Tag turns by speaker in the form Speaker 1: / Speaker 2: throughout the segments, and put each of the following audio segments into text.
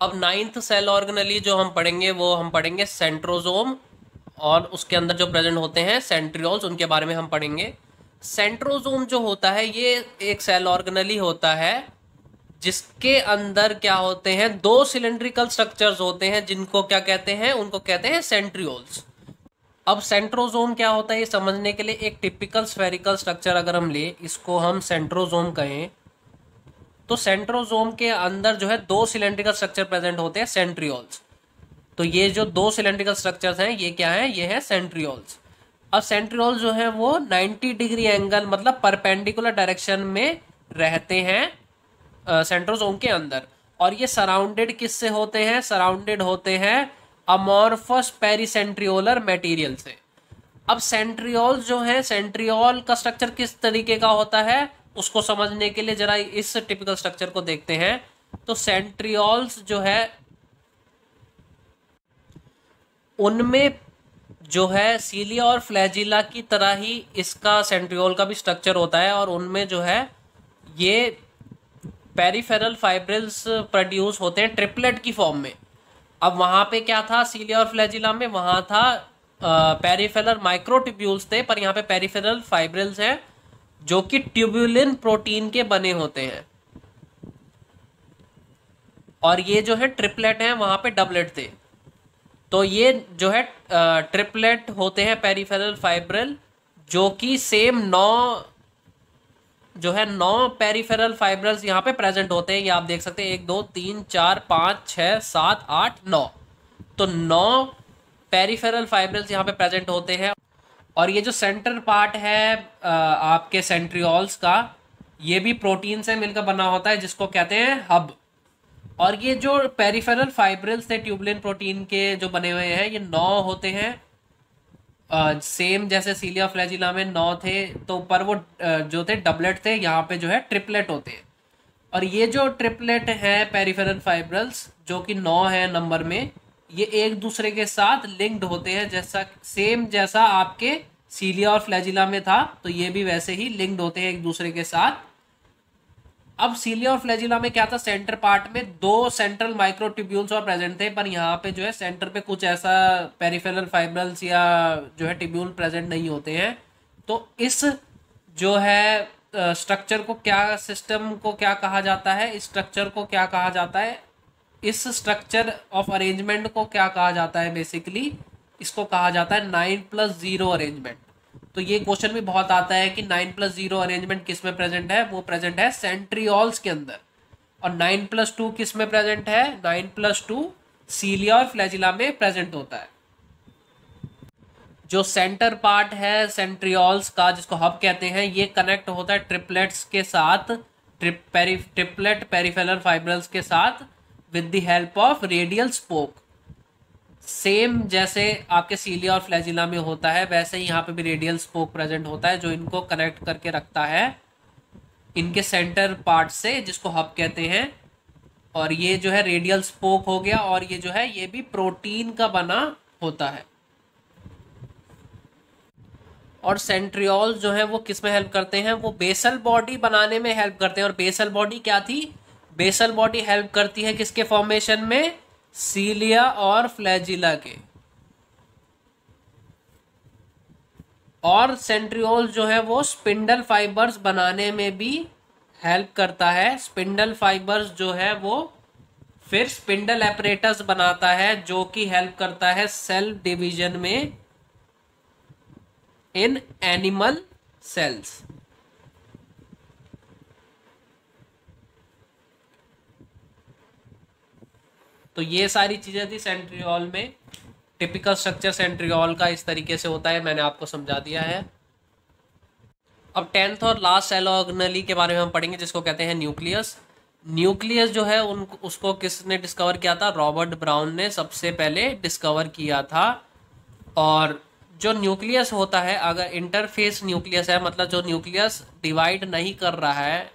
Speaker 1: अब ninth cell organelle जो हम पढ़ेंगे, वो हम पढ़ेंगे सेंट्रोजोम और उसके अंदर जो प्रेजेंट होते हैं सेंट्रियोल्स उनके बारे में हम पढ़ेंगे। सेंट्रोजोम जो होता है, ये एक सेल ऑर्गनली होता है, जिसके अंदर क्या होते हैं, दो सिलेंड्रिकल स्ट्रक्चर्स होते हैं, जिनको क्या कहते हैं, उनको कहते हैं सेंट्रियोल्स अब सेंट्रोजोम क्या होता है, ये समझने के लिए एक टिपिकल स्फेरिकल स्ट्रक्चर अगर हम ले, इसको हम सेंट्रोजोम कहें तो सेंट्रोजोम के अंदर जो है दो सिलेंड्रिकल स्ट्रक्चर प्रेजेंट होते हैं सेंट्रियोल्स तो ये जो दो सिलेंड्रिकल स्ट्रक्चर्स हैं, ये क्या है? ये है सेंट्रियोल्स अब सेंट्रियोल जो है वो 90 डिग्री एंगल मतलब परपेंडिकुलर डायरेक्शन में रहते हैं सेंट्रोजोम के अंदर। और ये सराउंडेड किससे होते हैं? सराउंडेड होते हैं अमोरफस पेरीसेंट्रियोलर मटेरियल से। अब सेंट्रियोल जो है सेंट्रियोल का स्ट्रक्चर किस तरीके का होता है? उसको समझने के लिए जरा इस टिपिकल स्ट्रक्चर को देखते हैं। तो सेंट्रियोल्स जो है, उनमें जो है सीलिया और फ्लैजिला की तरह ही इसका सेंट्रियोल का भी स्ट्रक्चर होता है और उनमें जो है ये पेरीफेरल फाइब्रिल्स प्रोड्यूस होते हैं ट्रिपलेट की फॉर्म में। अब वहाँ पे क्या था? सीलिया और फ्लैजिला में वहाँ था पेरीफेरल माइक्रोटिब्यूल्स थे, पर यहाँ पे पेरीफेरल फाइब्रिल्स हैं। जो कि ट्यूबुलिन प्रोटीन के बने होते हैं। और ये जो है ट्रिपलेट है, वहाँ पे डबलेट थे। तो ये जो है ट्रिपलेट होते हैं पेरीफेरल फाइब्रल जो कि सेम नौ, जो है नौ पेरीफेरल फाइब्रल्स यहाँ पे प्रेजेंट होते हैं। ये आप देख सकते हैं, एक, दो, तीन, चार, पाँच छः सात, आठ, नौ। तो नौ पेरीफेरल फाइब्रल्स यहाँ पे प्रेजेंट होते हैं। और ये जो सेंटर पार्ट है आपके सेंट्रियोल्स का, ये भी प्रोटीन से मिलकर बना होता है, जिसको कहते हैं हब और ये जो पेरिफेरल फाइब्रिल्स थे ट्यूबलिन प्रोटीन के जो बने हुए हैं, ये नौ होते हैं. सेम जैसे सीलिया फ्लैजिला में नौ थे तो पर वो जो थे डबलेट थे, यहाँ पे जो है ट्रिपलेट होते हैं. और ये जो ट्रिपलेट है पेरिफेरल फाइब्रल्स जो कि नौ है नंबर में, ये एक दूसरे के साथ लिंक्ड होते हैं, जैसा सेम जैसा आपके सीलिया और फ्लैजिला में था तो ये भी वैसे ही लिंक्ड होते हैं एक दूसरे के साथ। अब सीलिया और फ्लैजिला में क्या था? सेंटर पार्ट में दो सेंट्रल माइक्रोटिब्यूल्स और प्रेजेंट थे, पर यहाँ पे जो है सेंटर पे कुछ ऐसा पेरिफेरल फाइब्रल्स या जो है टिब्यूल प्रेजेंट नहीं होते हैं। तो इस जो है स्ट्रक्चर को क्या सिस्टम को क्या कहा जाता है? इस स्ट्रक्चर को क्या कहा जाता है? इस स्ट्रक्चर ऑफ़ अरेंजमेंट को क्या कहा जाता है बेसिकली इसको कहा जाता है नाइन प्लस ज़ीरो अरेंजमेंट। तो ये क्वेश्चन भी बहुत आता है कि नाइन प्लस ज़ीरो अरेंजमेंट किसमें प्रेजेंट है? वो प्रेजेंट है सेंट्रियोल्स के अंदर। और नाइन प्लस टू किसमें प्रेजेंट है? नाइन प्लस टू सीलिया और फ्लैजिला में प्रेजेंट होता है। जो सेंटर पार्ट है सेंट्रियोल्स का, जिसको हब कहते हैं, ये कनेक्ट होता है ट्रिपलेट्स के साथ, trip peri, triplet peripheral fibrils के साथ with the help of radial spoke same जैसे आपके सीलिया और फ्लैजिला में होता है, वैसे ही यहाँ पे भी रेडियल स्पोक प्रेजेंट होता है, जो इनको कनेक्ट करके रखता है इनके सेंटर पार्ट से, जिसको हब कहते हैं। और ये जो है रेडियल स्पोक हो गया, और ये जो है, ये भी प्रोटीन का बना होता है। और सेंट्रियोल जो है, वो किसमें हेल्प करते हैं? वो बेसल बॉडी बनाने में हेल्प करते हैं। और बेसल बॉडी क्या थी? बेसल बॉडी हेल्प करती है किसके फॉर्मेशन में? सीलिया और फ्लैजिला के। और सेंट्रियोल जो है वो स्पिंडल फाइबर्स बनाने में भी हेल्प करता है। स्पिंडल फाइबर्स जो है वो फिर स्पिंडल एपरेटस बनाता है, जो कि हेल्प करता है सेल डिवीज़न में इन एनिमल सेल्स। तो ये सारी चीज़ें थी सेंट्रियोल में। टिपिकल स्ट्रक्चर सेंट्रियोल का इस तरीके से होता है, मैंने आपको समझा दिया है। अब टेंथ और लास्ट सेल ऑर्गनली के बारे में हम पढ़ेंगे, जिसको कहते हैं न्यूक्लियस। न्यूक्लियस जो है, उन, उसको किसने डिस्कवर किया था? रॉबर्ट ब्राउन ने सबसे पहले डिस्कवर किया था। और जो न्यूक्लियस होता है, अगर इंटरफेस न्यूक्लियस है मतलब जो न्यूक्लियस डिवाइड नहीं कर रहा है,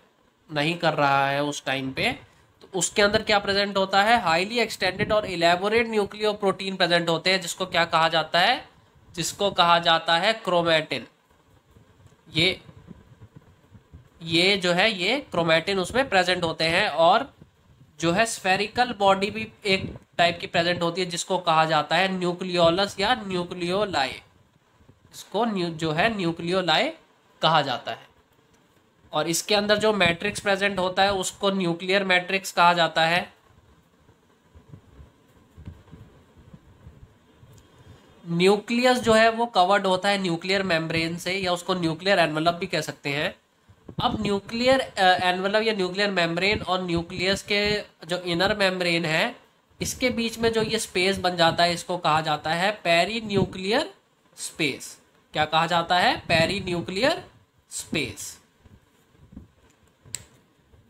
Speaker 1: नहीं कर रहा है उस टाइम पे उसके अंदर क्या प्रेजेंट होता है? हाईली एक्सटेंडेड और इलेबोरेट न्यूक्लियो प्रोटीन प्रेजेंट होते हैं, जिसको क्या कहा जाता है? जिसको कहा जाता है क्रोमेटिन ये ये जो है, ये क्रोमेटिन उसमें प्रेजेंट होते हैं और जो है स्फेरिकल बॉडी भी एक टाइप की प्रेजेंट होती है, जिसको कहा जाता है न्यूक्लियोलस या न्यूक्लियोलाई इसको न्यू जो है न्यूक्लियोलाई कहा जाता है। और इसके अंदर जो मैट्रिक्स प्रेजेंट होता है, उसको न्यूक्लियर मैट्रिक्स कहा जाता है। न्यूक्लियस जो है, वो कवर्ड होता है न्यूक्लियर मेम्ब्रेन से, या उसको न्यूक्लियर एनवलप भी कह सकते हैं। अब न्यूक्लियर एनवलप या न्यूक्लियर मेम्ब्रेन और न्यूक्लियस के जो इनर मेम्ब्रेन है, इसके बीच में जो ये स्पेस बन जाता है, इसको कहा जाता है पेरी न्यूक्लियर स्पेस क्या कहा जाता है? पेरी न्यूक्लियर स्पेस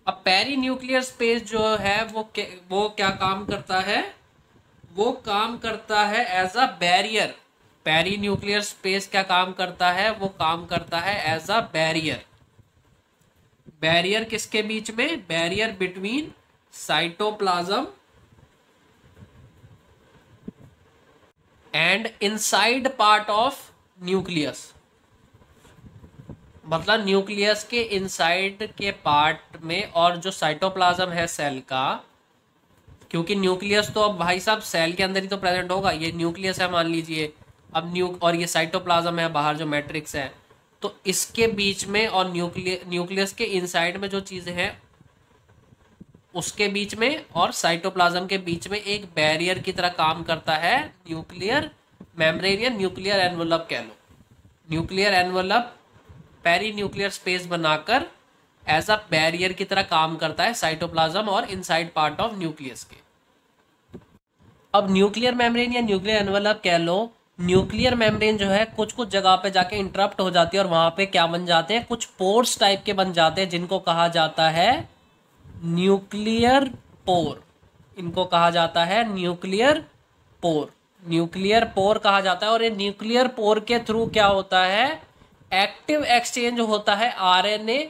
Speaker 1: अब पेरी न्यूक्लियर स्पेस जो है, वो वो क्या काम करता है? वो काम करता है as a barrier perinuclear space क्या काम करता है? वो काम करता है एज अ बैरियर बैरियर किसके बीच में? Barrier between cytoplasm and inside part of nucleus मतलब न्यूक्लियस के इनसाइड के पार्ट में और जो साइटोप्लाज्म है सेल का, क्योंकि न्यूक्लियस तो अब भाई साहब सेल के अंदर ही तो प्रेजेंट होगा। ये न्यूक्लियस है मान लीजिए, अब न्यू और ये साइटोप्लाज्म है, बाहर जो मैट्रिक्स है। तो इसके बीच में और न्यूक्लिय, न्यूक्लियस के इनसाइड में जो चीज़ें हैं, उसके बीच में और साइटोप्लाज्म के बीच में एक बैरियर की तरह काम करता है न्यूक्लियर मेम्ब्रेन या न्यूक्लियर एनवलप कह लो। Nuclear envelope peri nuclear space बनाकर एज अ बैरियर की तरह काम करता है साइटोप्लाज्म और इनसाइड पार्ट ऑफ़ न्यूक्लियस के। अब न्यूक्लियर मेम्ब्रेन या न्यूक्लियर एनवलप कह लो न्यूक्लियर मेम्ब्रेन जो है कुछ कुछ जगह पे जाके इंटरप्ट हो जाती है और वहाँ पे क्या बन जाते हैं? कुछ पोर्स टाइप के बन जाते हैं जिनको कहा जाता है न्यूक्लियर पोर इनको कहा जाता है न्यूक्लियर पोर न्यूक्लियर पोर कहा जाता है और ये न्यूक्लियर पोर के थ्रू क्या होता है? एक्टिव एक्सचेंज होता है आरएनए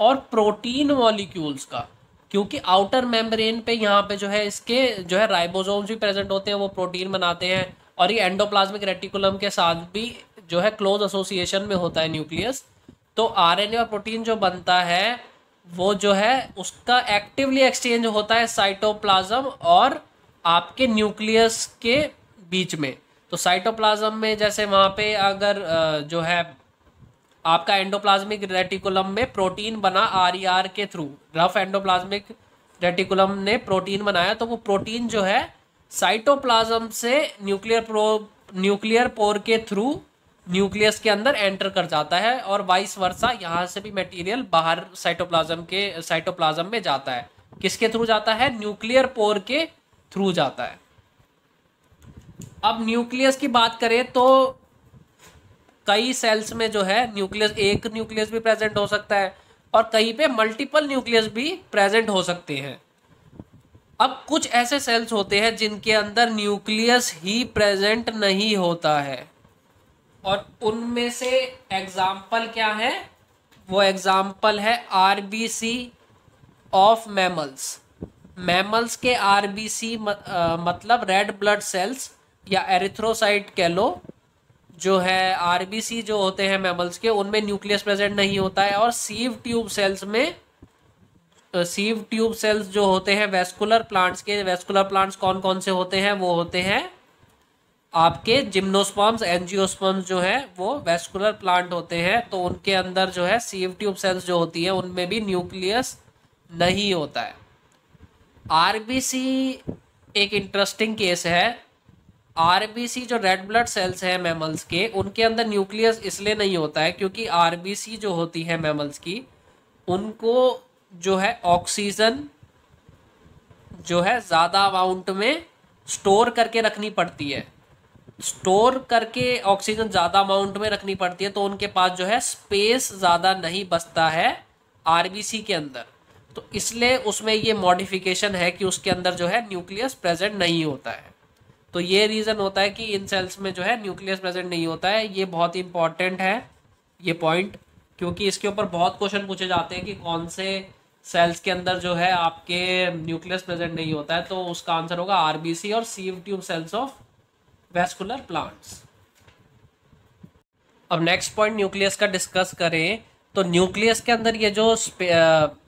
Speaker 1: और प्रोटीन मॉलिक्यूल्स का, क्योंकि आउटर मेम्ब्रेन पे यहाँ पे जो है इसके जो है राइबोसोम्स भी प्रेजेंट होते हैं, वो प्रोटीन बनाते हैं और ये एंडोप्लाज्मिक रेटिकुलम के साथ भी जो है क्लोज एसोसिएशन में होता है न्यूक्लियस। तो आरएनए और प्रोटीन जो बनता है, वो जो है उसका एक्टिवली एक्सचेंज होता है साइटोप्लाज्म और आपके न्यूक्लियस के बीच में। तो साइटोप्लाज्म में जैसे वहाँ पे अगर जो है आपका एंडोप्लाज्मिक रेटिकुलम में प्रोटीन बना आर के थ्रू रफ एंडोप्लाज्मिक रेटिकुलम ने प्रोटीन बनाया तो वो प्रोटीन जो है साइटोप्लाज्म से न्यूक्लियर प्रो न्यूक्लियर पोर के थ्रू न्यूक्लियस के अंदर एंटर कर जाता है और वाइस वर्षा यहाँ से भी मटेरियल बाहर साइटोप्लाज्म के साइटोप्लाज्म में जाता है। किसके थ्रू जाता है? न्यूक्लियर पोर के थ्रू जाता है। अब न्यूक्लियस की बात करें तो कई सेल्स में जो है न्यूक्लियस एक न्यूक्लियस भी प्रेजेंट हो सकता है और कहीं पे मल्टीपल न्यूक्लियस भी प्रेजेंट हो सकते हैं। अब कुछ ऐसे सेल्स होते हैं जिनके अंदर न्यूक्लियस ही प्रेजेंट नहीं होता है। और उनमें से एग्ज़ाम्पल क्या है? वो एग्ज़ाम्पल है आरबीसी ऑफ़ मैमल्स मैमल्स के आरबीसी मतलब रेड ब्लड सेल्स या एरिथ्रोसाइट कह लो जो है आरबीसी जो होते हैं मैमल्स के, उनमें न्यूक्लियस प्रेजेंट नहीं होता है और सीव ट्यूब सेल्स में सीव ट्यूब सेल्स जो होते हैं वेस्कुलर प्लांट्स के वेस्कुलर प्लांट्स कौन कौन से होते हैं? वो होते हैं आपके जिम्नोस्पम्स एनजियोस्पम्स जो है, वो वेस्कुलर प्लांट होते हैं तो उनके अंदर जो है सीव ट्यूब सेल्स जो होती है, उनमें भी न्यूक्लियस नहीं होता है। आरबीसी एक इंटरेस्टिंग केस है। आरबीसी जो रेड ब्लड सेल्स हैं मैमल्स के, उनके अंदर न्यूक्लियस इसलिए नहीं होता है क्योंकि आरबीसी जो होती है मैमल्स की, उनको जो है ऑक्सीजन जो है ज़्यादा अमाउंट में स्टोर करके रखनी पड़ती है। स्टोर करके ऑक्सीजन ज़्यादा अमाउंट में रखनी पड़ती है तो उनके पास जो है स्पेस ज़्यादा नहीं बचता है आरबीसी के अंदर। तो इसलिए उसमें ये मॉडिफिकेशन है कि उसके अंदर जो है न्यूक्लियस प्रेजेंट नहीं होता है। तो ये रीज़न होता है कि इन सेल्स में जो है न्यूक्लियस प्रेजेंट नहीं होता है। ये बहुत ही इंपॉर्टेंट है, ये पॉइंट क्योंकि इसके ऊपर बहुत क्वेश्चन पूछे जाते हैं कि कौन से सेल्स के अंदर जो है आपके न्यूक्लियस प्रेजेंट नहीं होता है। तो उसका आंसर होगा आरबीसी और sieve tube cells of vascular plants अब नेक्स्ट पॉइंट न्यूक्लियस का डिस्कस करें। तो न्यूक्लियस के अंदर ये जो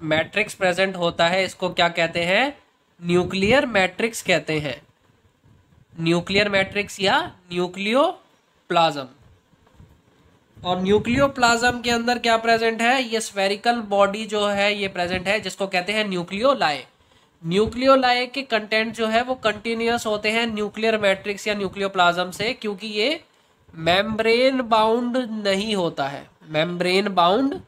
Speaker 1: मैट्रिक्स प्रेजेंट होता है, इसको क्या कहते हैं? न्यूक्लियर मैट्रिक्स कहते हैं। न्यूक्लियर मैट्रिक्स या न्यूक्लियो प्लाज्म और न्यूक्लियो न्यूक्लियोप्लाज्म के अंदर क्या प्रेजेंट है? ये स्फेरिकल बॉडी जो है, ये प्रेजेंट है, जिसको कहते हैं न्यूक्लियोलाए। न्यूक्लियोलाए के कंटेंट जो है, वो कंटिन्यूस होते हैं न्यूक्लियर मैट्रिक्स या न्यूक्लियो न्यूक्लियोप्लाज्म से, क्योंकि ये मेम्ब्रेन बाउंड नहीं होता है। मेम्ब्रेन बाउंड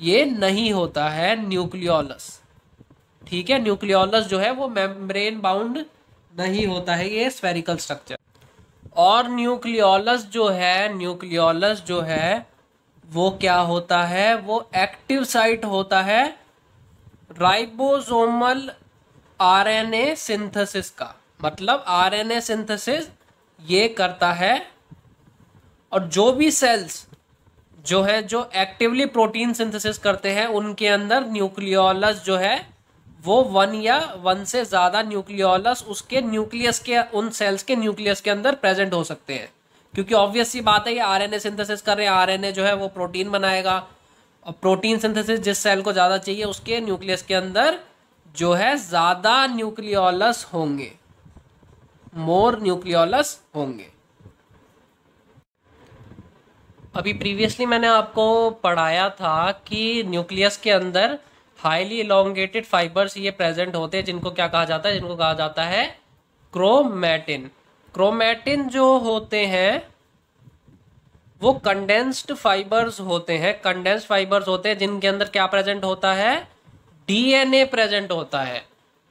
Speaker 1: ये नहीं होता है न्यूक्लियोलस। ठीक है? न्यूक्लियोलस जो है, वो मेम्ब्रेन बाउंड नहीं होता है ये स्फेरिकल स्ट्रक्चर और न्यूक्लियोलस जो है न्यूक्लियोलस जो है, वो क्या होता है? वो एक्टिव साइट होता है राइबोसोमल आरएनए सिंथेसिस का. मतलब आरएनए सिंथेसिस ये करता है और जो भी सेल्स जो है, जो एक्टिवली प्रोटीन सिंथेसिस करते हैं, उनके अंदर न्यूक्लियोलस जो है वो वन या वन से ज़्यादा न्यूक्लियोलस उसके न्यूक्लियस के, उन सेल्स के न्यूक्लियस के अंदर प्रेजेंट हो सकते हैं। क्योंकि ऑब्वियस सी बात है, ये आरएनए सिंथेसिस कर रहे हैं। आरएनए जो है वो प्रोटीन बनाएगा। और प्रोटीन सिंथेसिस जिस सेल को ज़्यादा चाहिए, उसके न्यूक्लियस के अंदर जो है ज़्यादा न्यूक्लियोलस होंगे। मोर न्यूक्लियोलस होंगे। अभी प्रीवियसली मैंने आपको पढ़ाया था कि न्यूक्लियस के अंदर हाईली इलोंगेटेड फाइबर्स ये प्रेजेंट होते हैं, जिनको क्या कहा जाता है? जिनको कहा जाता है क्रोमैटिन क्रोमैटिन जो होते हैं, वो कंडेंस्ड फाइबर्स होते हैं। कंडेंस्ड फाइबर्स होते हैं, जिनके अंदर क्या प्रेजेंट होता है? डीएनए प्रेजेंट होता है।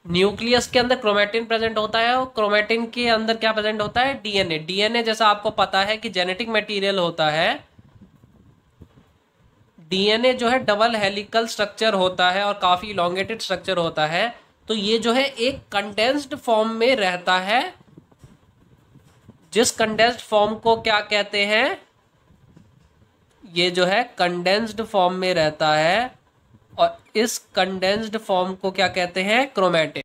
Speaker 1: न्यूक्लियस के अंदर क्रोमेटिन प्रेजेंट होता है और क्रोमेटिन के अंदर क्या प्रेजेंट होता है? डीएनए डीएनए जैसा आपको पता है कि जेनेटिक मटेरियल होता है डीएनए जो है डबल हेलिकल स्ट्रक्चर होता है और काफ़ी इलोंगेटेड स्ट्रक्चर होता है। तो ये जो है एक कंडेंस्ड फॉर्म में रहता है। जिस कंडेंस्ड फॉर्म को क्या कहते हैं? ये जो है कंडेंस्ड फॉर्म में रहता है और इस कंडेंस्ड फॉर्म को क्या कहते हैं? क्रोमैटिन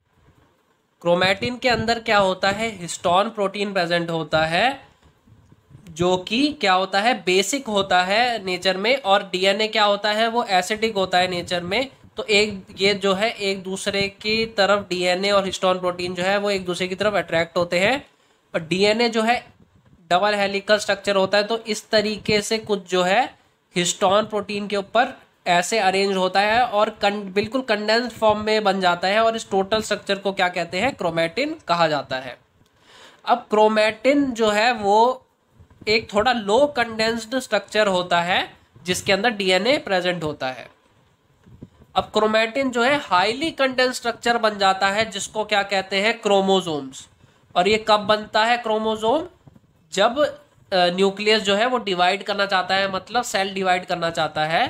Speaker 1: क्रोमैटिन के अंदर क्या होता है? हिस्टोन प्रोटीन प्रेजेंट होता है। जो कि क्या होता है बेसिक होता है नेचर में और डीएनए क्या होता है वो एसिडिक होता है नेचर में। तो एक ये जो है एक दूसरे की तरफ़ डीएनए और हिस्टोन प्रोटीन जो है वो एक दूसरे की तरफ़ अट्रैक्ट होते हैं। और डीएनए जो है डबल हेलिकल स्ट्रक्चर होता है तो इस तरीके से कुछ जो है हिस्टोन प्रोटीन के ऊपर ऐसे अरेंज होता है और कन, बिल्कुल कंडेंस्ड फॉर्म में बन जाता है और इस टोटल स्ट्रक्चर को क्या कहते हैं क्रोमेटिन कहा जाता है। अब क्रोमेटिन जो है वो एक थोड़ा लो कंडेंस्ड स्ट्रक्चर होता है, जिसके अंदर डीएनए प्रेजेंट होता है। अब क्रोमेटिन जो है हाईली कंडेंस स्ट्रक्चर बन जाता है, जिसको क्या कहते हैं क्रोमोजोम्स और ये कब बनता है क्रोमोजोम जब न्यूक्लियस जो है, वो डिवाइड करना चाहता है मतलब सेल डिवाइड करना चाहता है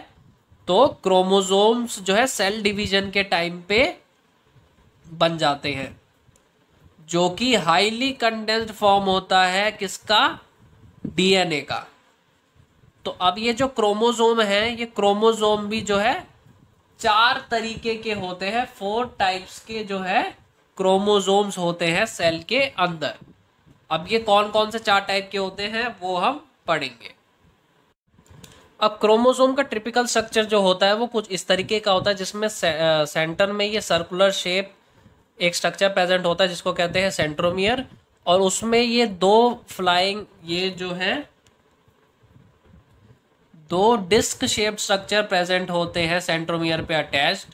Speaker 1: तो क्रोमोजोम्स जो है सेल डिवीज़न के टाइम पे बन जाते हैं। जो कि हाईली कंडेंस्ड फॉर्म होता है, किसका? डीएनए का। तो अब ये जो क्रोमोजोम है ये क्रोमोजोम भी जो है चार तरीके के होते हैं फोर टाइप्स के जो है क्रोमोजोम्स होते हैं सेल के अंदर। अब ये कौन कौन से चार टाइप के होते हैं वो हम पढ़ेंगे। अब क्रोमोजोम का ट्रिपिकल स्ट्रक्चर जो होता है वो कुछ इस तरीके का होता है जिसमें से, सेंटर में ये सर्कुलर शेप एक स्ट्रक्चर प्रेजेंट होता है जिसको कहते हैं सेंट्रोमियर। और उसमें ये दो फ्लाइंग ये जो है, दो डिस्क शेप स्ट्रक्चर प्रेजेंट होते हैं सेंट्रोमियर पे अटैच्ड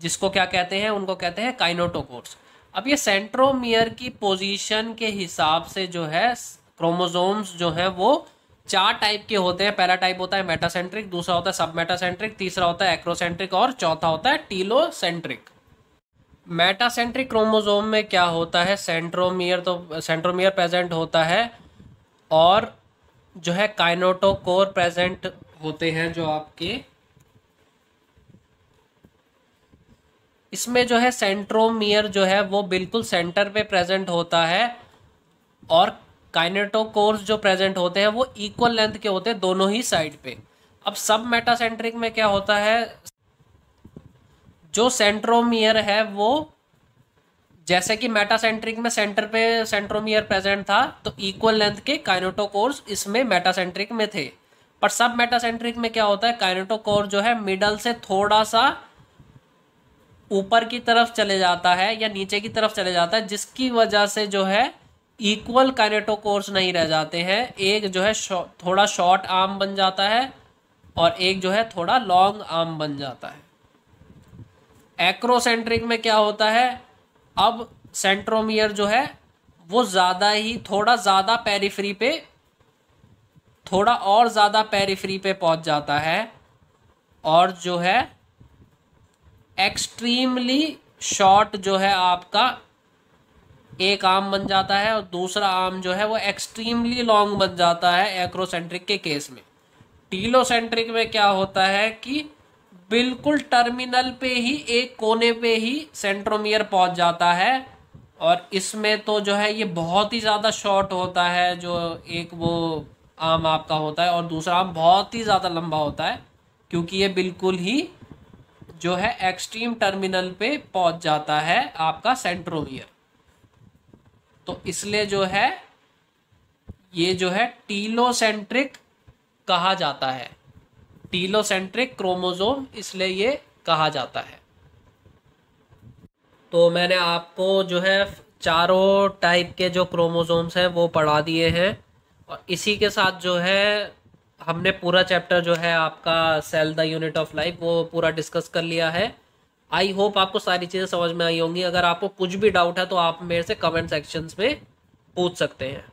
Speaker 1: जिसको क्या कहते हैं? उनको कहते हैं काइनोटोकोर्स अब ये सेंट्रोमियर की पोजीशन के हिसाब से जो है क्रोमोजोम्स जो है, वो चार टाइप के होते हैं. पहला टाइप होता है मेटासेंट्रिक दूसरा होता है सब मेटासेंट्रिक तीसरा होता है एक्रोसेंट्रिक और चौथा होता है टीलोसेंट्रिक मेटासेंट्रिक क्रोमोजोम में क्या होता है? सेंट्रोमियर तो सेंट्रोमियर प्रेजेंट होता है और जो है काइनोटोकोर प्रेजेंट होते हैं जो आपके। इसमें जो है सेंट्रोमियर जो है वो बिल्कुल सेंटर पे प्रेजेंट होता है और काइनेटोकोर्स जो प्रेजेंट होते हैं वो इक्वल लेंथ के होते हैं दोनों ही साइड पे। अब सब मेटासेंट्रिक में क्या होता है? जो सेंट्रोमियर है वो, जैसे कि मेटासेंट्रिक में सेंटर पे सेंट्रोमियर प्रेजेंट था तो इक्वल लेंथ के काइनेटोकोर्स इसमें मेटासेंट्रिक में थे। पर सब मेटासेंट्रिक में क्या होता है? काइनेटोकोर जो है मिडल से थोड़ा सा ऊपर की तरफ़ चले जाता है या नीचे की तरफ़ चले जाता है, जिसकी वजह से जो है इक्वल काइनेटोकोर्स नहीं रह जाते हैं। एक जो है थोड़ा शॉर्ट आर्म बन जाता है और एक जो है, थोड़ा लॉन्ग आर्म बन जाता है। एक्रोसेंट्रिक में क्या होता है? अब सेंट्रोमियर जो है, वो ज़्यादा ही, थोड़ा ज़्यादा पेरीफ्री पे, थोड़ा और ज़्यादा पेरीफ्री पे पहुँच जाता है और जो है एक्सट्रीमली शॉर्ट जो है आपका, एक आर्म बन जाता है और दूसरा आर्म जो है, वो एक्सट्रीमली लॉन्ग बन जाता है एक्रोसेंट्रिक के केस में। टीलोसेंट्रिक में क्या होता है कि बिल्कुल टर्मिनल पे ही, एक कोने पे ही सेंट्रोमियर पहुँच जाता है। और इसमें तो जो है, ये बहुत ही ज़्यादा शॉर्ट होता है, जो एक वो आम आपका होता है, और दूसरा आम बहुत ही ज़्यादा लंबा होता है, क्योंकि ये बिल्कुल ही जो है एक्सट्रीम टर्मिनल पे पहुँच जाता है आपका सेंट्रोमियर तो इसलिए जो है, ये जो है टीलोसेंट्रिक कहा जाता है। टीलोसेंट्रिक क्रोमोजोम इसलिए ये कहा जाता है। तो मैंने आपको जो है चारों टाइप के जो क्रोमोजोम्स हैं वो पढ़ा दिए हैं और इसी के साथ जो है हमने पूरा चैप्टर जो है आपका cell the unit of life वो पूरा डिस्कस कर लिया है। आई होप आपको सारी चीज़ें समझ में आई होंगी। अगर आपको कुछ भी डाउट है तो आप मेरे से कमेंट सेक्शंस में पूछ सकते हैं।